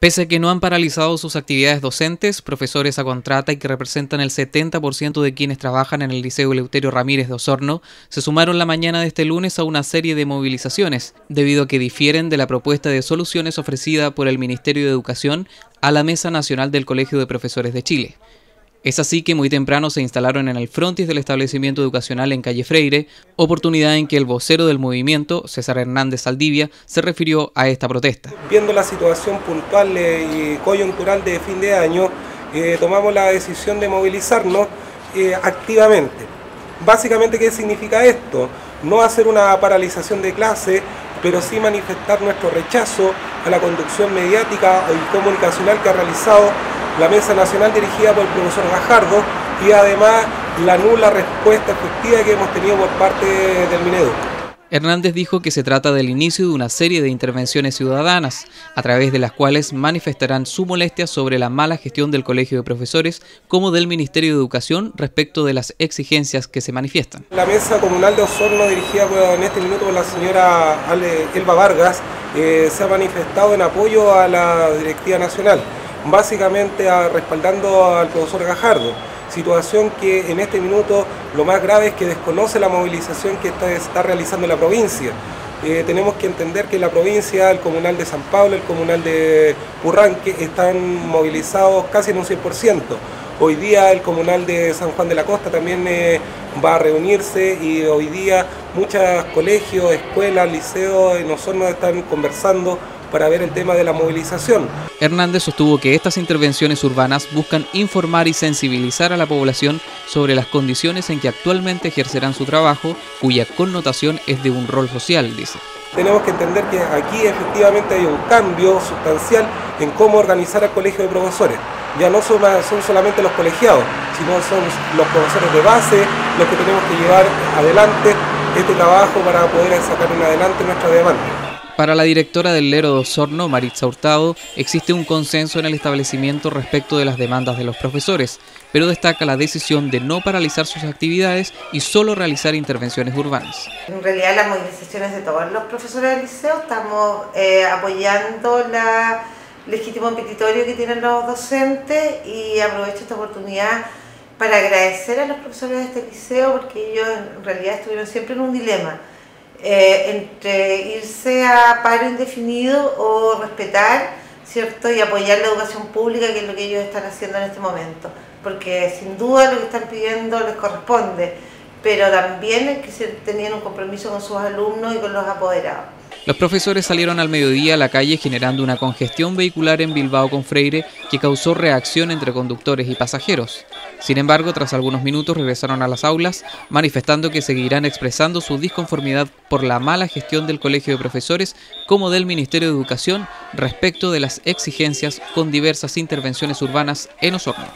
Pese a que no han paralizado sus actividades docentes, profesores a contrata y que representan el 70% de quienes trabajan en el Liceo Eleuterio Ramírez de Osorno, se sumaron la mañana de este lunes a una serie de movilizaciones, debido a que difieren de la propuesta de soluciones ofrecida por el Ministerio de Educación a la Mesa Nacional del Colegio de Profesores de Chile. Es así que muy temprano se instalaron en el frontis del establecimiento educacional en calle Freire, oportunidad en que el vocero del movimiento, César Hernández Saldivia, se refirió a esta protesta. Viendo la situación puntual y coyuntural de fin de año, eh, tomamos la decisión de movilizarnos eh, activamente. Básicamente, ¿qué significa esto? No hacer una paralización de clase, pero sí manifestar nuestro rechazo a la conducción mediática y comunicacional que ha realizado la mesa nacional dirigida por el profesor Gajardo y además la nula respuesta efectiva que hemos tenido por parte del Minedu. Hernández dijo que se trata del inicio de una serie de intervenciones ciudadanas, a través de las cuales manifestarán su molestia sobre la mala gestión del Colegio de Profesores como del Ministerio de Educación respecto de las exigencias que se manifiestan. La mesa comunal de Osorno, dirigida en este minuto por la señora Elba Vargas, eh, se ha manifestado en apoyo a la directiva nacional básicamente respaldando al profesor Gajardo. Situación que en este minuto lo más grave es que desconoce la movilización que está, realizando la provincia. Eh, tenemos que entender que la provincia, el comunal de San Pablo, el comunal de Purranque están movilizados casi en un 100%. Hoy día el comunal de San Juan de la Costa también eh, va a reunirse y hoy día muchos colegios, escuelas, liceos en están conversando para ver el tema de la movilización. Hernández sostuvo que estas intervenciones urbanas buscan informar y sensibilizar a la población sobre las condiciones en que actualmente ejercerán su trabajo, cuya connotación es de un rol social, dice. Tenemos que entender que aquí efectivamente hay un cambio sustancial en cómo organizar al colegio de profesores. Ya no son, son solamente los colegiados, sino son los profesores de base los que tenemos que llevar adelante este trabajo para poder sacar en adelante nuestra demanda. Para la directora del Lero de Osorno, Maritza Hurtado, existe un consenso en el establecimiento respecto de las demandas de los profesores, pero destaca la decisión de no paralizar sus actividades y solo realizar intervenciones urbanas. En realidad las movilizaciones de todos los profesores del liceo estamos eh, apoyando la legítimo petitorio que tienen los docentes y aprovecho esta oportunidad para agradecer a los profesores de este liceo porque ellos en realidad estuvieron siempre en un dilema eh, entre irse a paro indefinido o respetar ¿cierto? y apoyar la educación pública, que es lo que ellos están haciendo en este momento. Porque sin duda lo que están pidiendo les corresponde, pero también es que tenían un compromiso con sus alumnos y con los apoderados. Los profesores salieron al mediodía a la calle generando una congestión vehicular en Bilbao con Freire que causó reacción entre conductores y pasajeros. Sin embargo, tras algunos minutos regresaron a las aulas manifestando que seguirán expresando su disconformidad por la mala gestión del Colegio de Profesores como del Ministerio de Educación respecto de las exigencias con diversas intervenciones urbanas en Osorno.